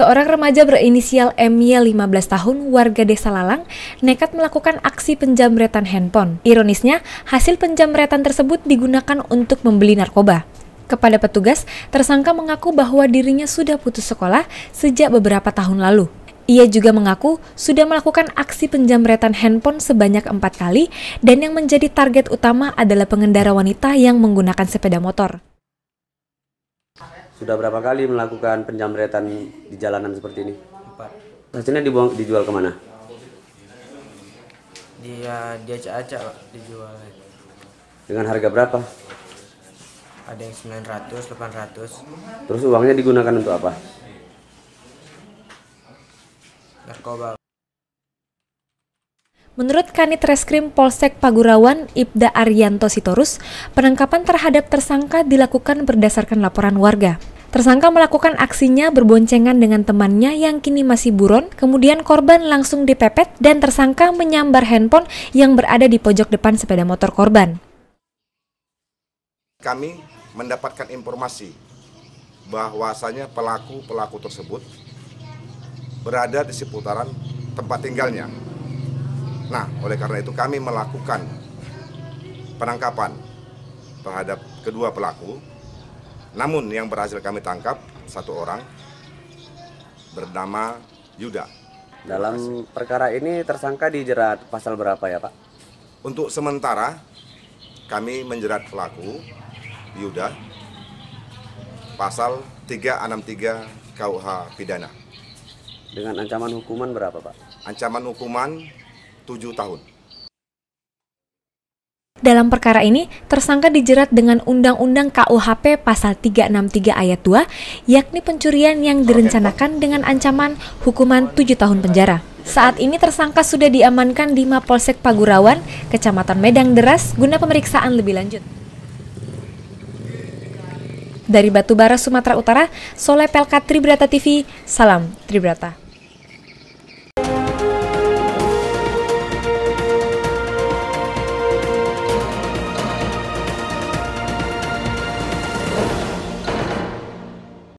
Seorang remaja berinisial MY 15 tahun warga desa Lalang nekat melakukan aksi penjamretan handphone. Ironisnya, hasil penjamretan tersebut digunakan untuk membeli narkoba. Kepada petugas, tersangka mengaku bahwa dirinya sudah putus sekolah sejak beberapa tahun lalu. Ia juga mengaku sudah melakukan aksi penjamretan handphone sebanyak empat kali dan yang menjadi target utama adalah pengendara wanita yang menggunakan sepeda motor. Sudah berapa kali melakukan penjamretan di jalanan seperti ini? Empat. Hasilnya dibuang, dijual ke mana? Dia dia acak-acak dijual. Dengan harga berapa? Ada yang 900, 800. Terus uangnya digunakan untuk apa? Narkoba. Menurut Kanit Reskrim Polsek Pagurawan, Ibda Arianto Sitorus, penangkapan terhadap tersangka dilakukan berdasarkan laporan warga. Tersangka melakukan aksinya berboncengan dengan temannya yang kini masih buron, kemudian korban langsung dipepet dan tersangka menyambar handphone yang berada di pojok depan sepeda motor korban. Kami mendapatkan informasi bahwasanya pelaku-pelaku tersebut berada di seputaran tempat tinggalnya. Nah, oleh karena itu kami melakukan penangkapan terhadap kedua pelaku namun yang berhasil kami tangkap satu orang bernama Yuda. Dalam perkara ini tersangka dijerat pasal berapa ya Pak? Untuk sementara kami menjerat pelaku Yuda pasal 363 KUH pidana. Dengan ancaman hukuman berapa Pak? Ancaman hukuman 7 tahun. Dalam perkara ini, tersangka dijerat dengan Undang-Undang KUHP pasal 363 ayat 2, yakni pencurian yang direncanakan dengan ancaman hukuman 7 tahun penjara. Saat ini tersangka sudah diamankan di Mapolsek Pagurawan, Kecamatan Medang Deras, guna pemeriksaan lebih lanjut. Dari Batubara, Sumatera Utara, Soleh Pelkat Tribrata TV, Salam Tribrata.